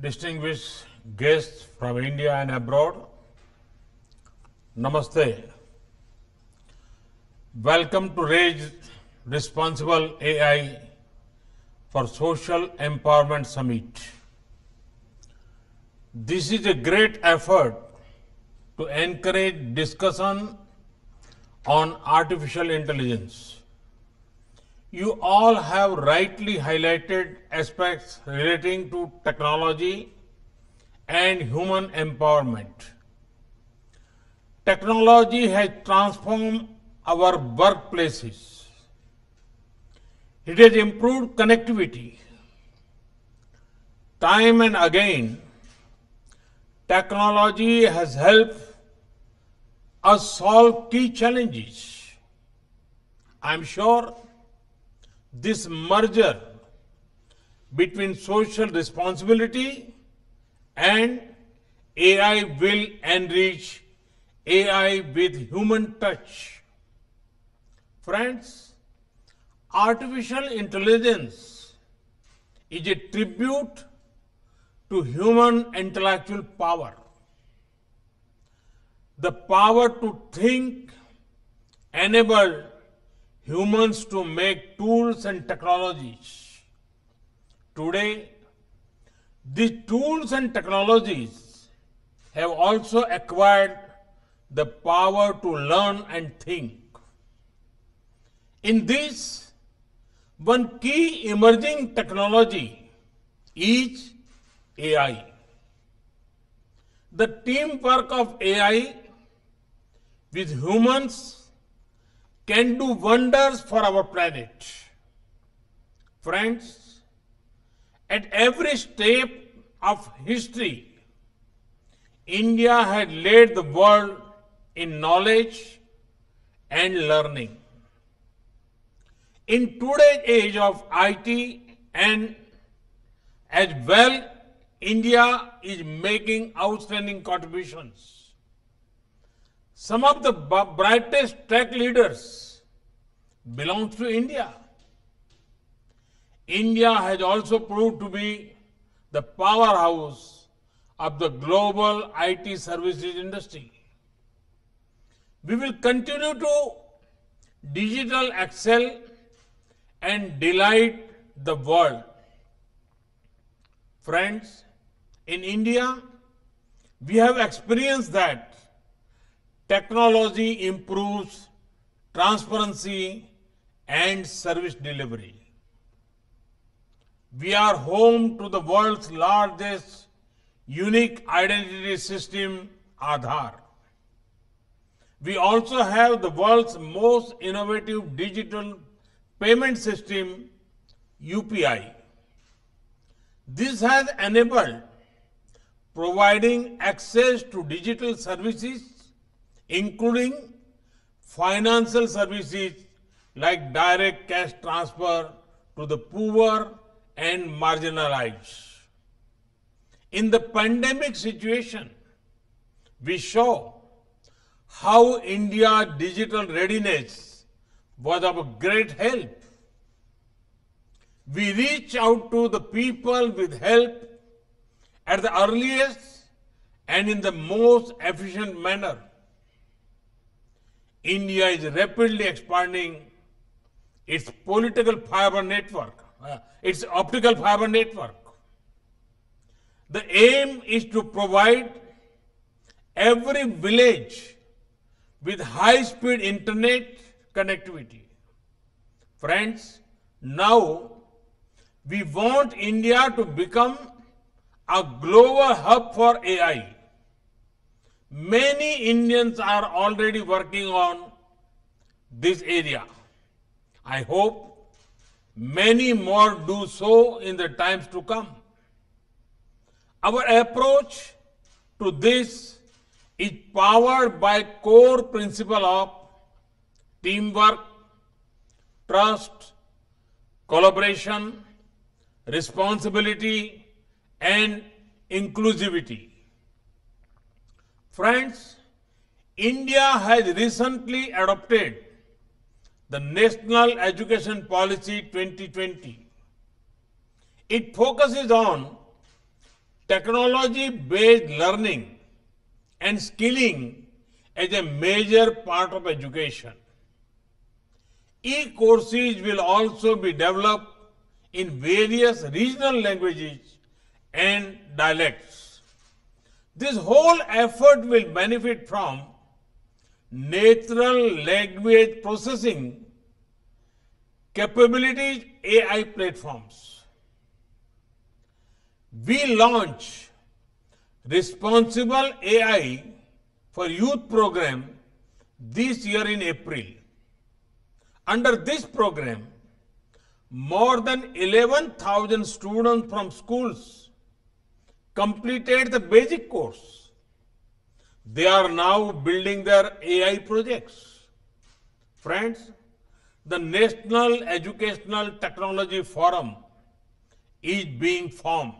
distinguished guests from India and abroad, Namaste. Welcome to RAISE Responsible AI for Social Empowerment Summit. This is a great effort to encourage discussion on artificial intelligence. You all have rightly highlighted aspects relating to technology and human empowerment. Technology has transformed our workplaces. It has improved connectivity. Time and again, technology has helped us solve key challenges. I'm sure this merger between social responsibility and AI will enrich AI with human touch. Friends, artificial intelligence is a tribute to human intellectual power. The power to think enabled humans to make tools and technologies. Today, these tools and technologies have also acquired the power to learn and think. In this, one key emerging technology is AI. The teamwork of AI with humans can do wonders for our planet. Friends, at every step of history, India had led the world in knowledge and learning. In today's age of IT and as well, India is making outstanding contributions. Some of the brightest tech leaders belong to India. India has also proved to be the powerhouse of the global IT services industry. We will continue to digital excel and delight the world. Friends, in India, we have experienced that technology improves transparency and service delivery. We are home to the world's largest unique identity system, Aadhaar. We also have the world's most innovative digital payment system, UPI. This has enabled providing access to digital services, including financial services like direct cash transfer to the poor and marginalized. In the pandemic situation, we show how India's digital readiness was of great help. We reach out to the people with help at the earliest and in the most efficient manner. India is rapidly expanding its political fiber network, uh, its optical fiber network. The aim is to provide every village with high speed internet connectivity. Friends, now we want India to become a global hub for AI. Many Indians are already working on this area. I hope many more do so in the times to come. Our approach to this is powered by core principle of teamwork, trust, collaboration, responsibility, and inclusivity. Friends, India has recently adopted the National Education Policy 2020. It focuses on technology based learning and skilling as a major part of education. E courses will also be developed in various regional languages and dialects. This whole effort will benefit from natural language processing capabilities AI platforms. We launch Responsible AI for Youth program this year in April. Under this program, more than 11,000 students from schools completed the basic course. They are now building their AI projects. Friends, the National Educational Technology Forum is being formed.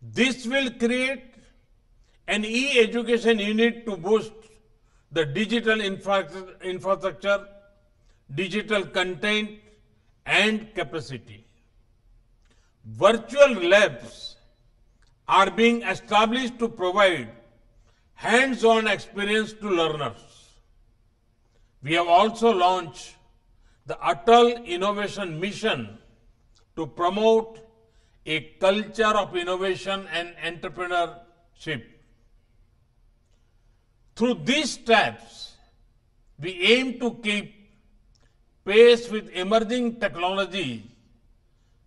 This will create an e-education unit to boost the digital infrastructure, digital content and capacity. Virtual labs are being established to provide hands-on experience to learners. We have also launched the Atal Innovation Mission to promote a culture of innovation and entrepreneurship. Through these steps, we aim to keep pace with emerging technology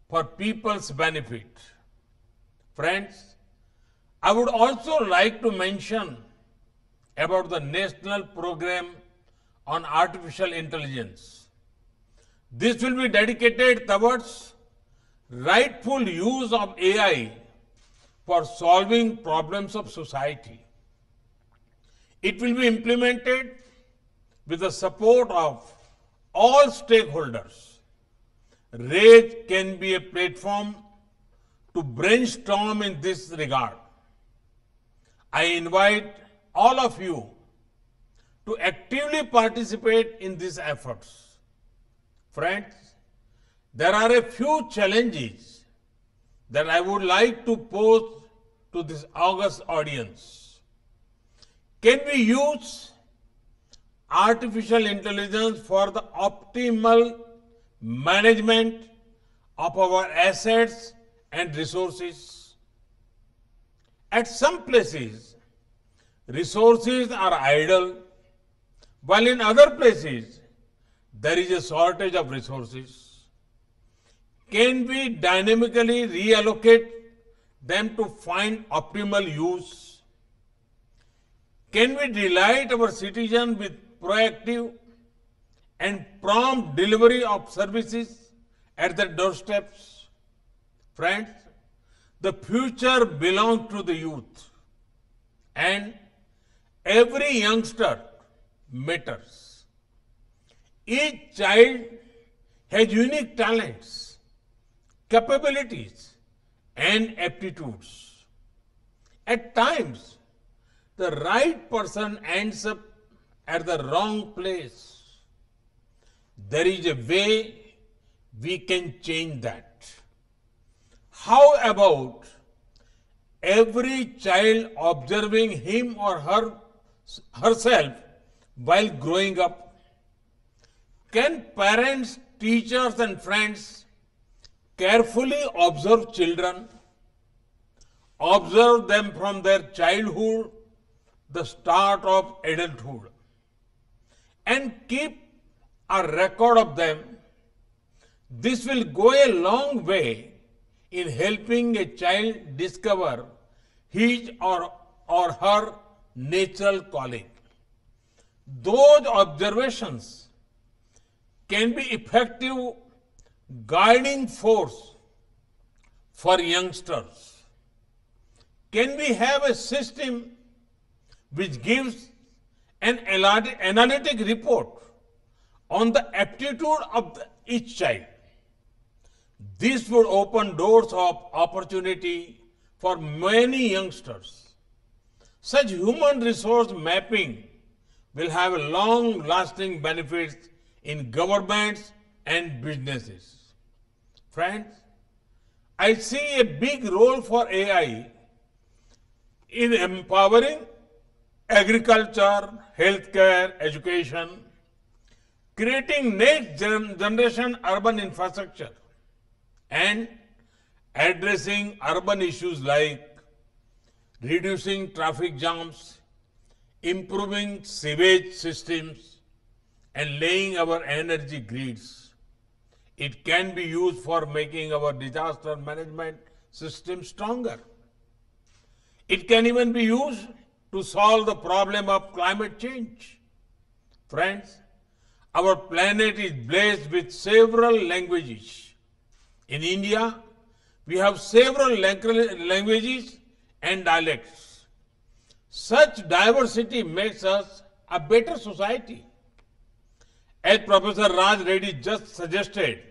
for people's benefit. Friends, I would also like to mention about the National Program on Artificial Intelligence. This will be dedicated towards rightful use of AI for solving problems of society. It will be implemented with the support of all stakeholders. RAISE can be a platform to brainstorm in this regard. I invite all of you to actively participate in these efforts. Friends, there are a few challenges that I would like to pose to this august audience. Can we use artificial intelligence for the optimal management of our assets and resources? At some places, resources are idle, while in other places, there is a shortage of resources. Can we dynamically reallocate them to find optimal use? Can we delight our citizens with proactive and prompt delivery of services at their doorsteps? Friends, the future belongs to the youth and every youngster matters. Each child has unique talents, capabilities, and aptitudes. At times, the right person ends up at the wrong place. There is a way we can change that. How about every child observing him or her herself while growing up? Can parents, teachers, and friends carefully observe children? Observe them from their childhood, the start of adulthood, and keep a record of them. This will go a long way in helping a child discover his or, or her natural calling. Those observations can be effective guiding force for youngsters. Can we have a system which gives an analytic report on the aptitude of the, each child? This would open doors of opportunity for many youngsters. Such human resource mapping will have long lasting benefits in governments and businesses. Friends, I see a big role for AI in empowering agriculture, healthcare, education, creating next generation urban infrastructure, and addressing urban issues like reducing traffic jams, improving sewage systems, and laying our energy grids. It can be used for making our disaster management system stronger. It can even be used to solve the problem of climate change. Friends, our planet is blessed with several languages. In India, we have several languages and dialects. Such diversity makes us a better society. As Professor Raj Reddy just suggested,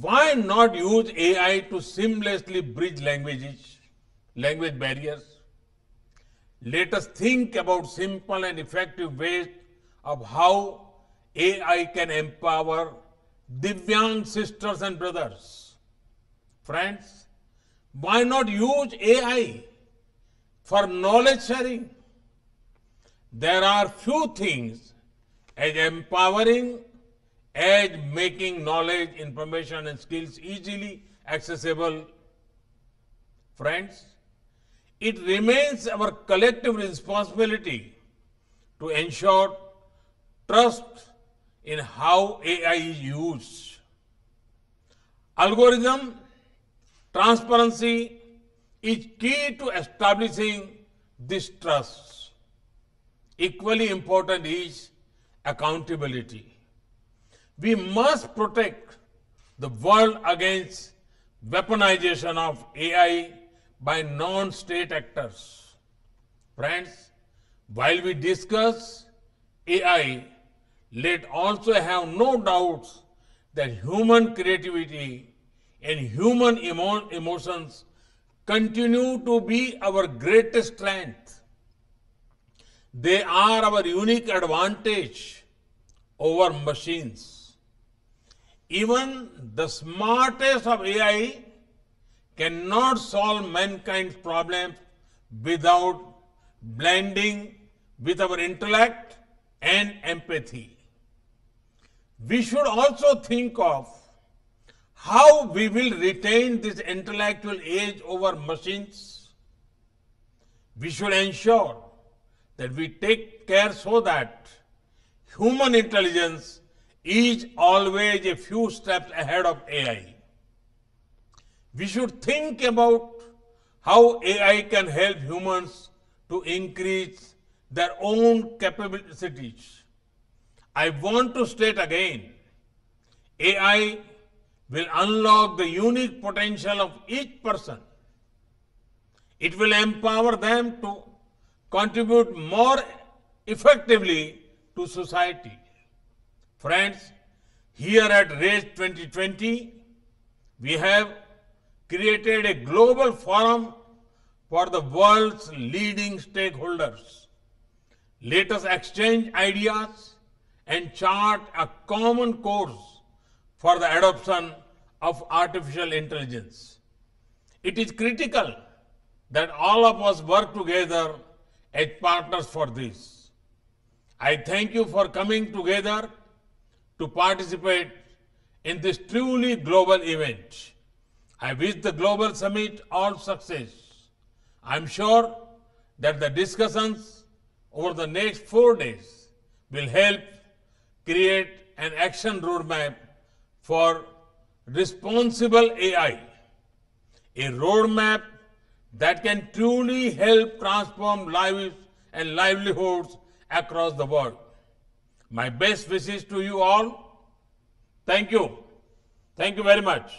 why not use AI to seamlessly bridge languages, language barriers? Let us think about simple and effective ways of how AI can empower Divyang sisters and brothers. Friends, why not use AI for knowledge sharing? There are few things as empowering as making knowledge, information, and skills easily accessible. Friends, it remains our collective responsibility to ensure trust in how AI is used. Algorithm transparency is key to establishing this trust. Equally important is accountability. We must protect the world against weaponization of AI by non-state actors. Friends, while we discuss AI, let also have no doubts that human creativity and human emo- emotions continue to be our greatest strength. They are our unique advantage over machines. Even the smartest of AI cannot solve mankind's problems without blending with our intellect and empathy. We should also think of how we will retain this intellectual edge over machines. We should ensure that we take care so that human intelligence is always a few steps ahead of AI. We should think about how AI can help humans to increase their own capabilities. I want to state again AI will unlock the unique potential of each person. It will empower them to contribute more effectively to society. Friends, here at RAISE 2020, we have created a global forum for the world's leading stakeholders. Let us exchange ideas and chart a common course for the adoption of artificial intelligence. It is critical that all of us work together as partners for this. I thank you for coming together to participate in this truly global event. I wish the Global Summit all success. I'm sure that the discussions over the next four days will help create an action roadmap for responsible AI, a roadmap that can truly help transform lives and livelihoods across the world. My best wishes to you all. Thank you. Thank you very much.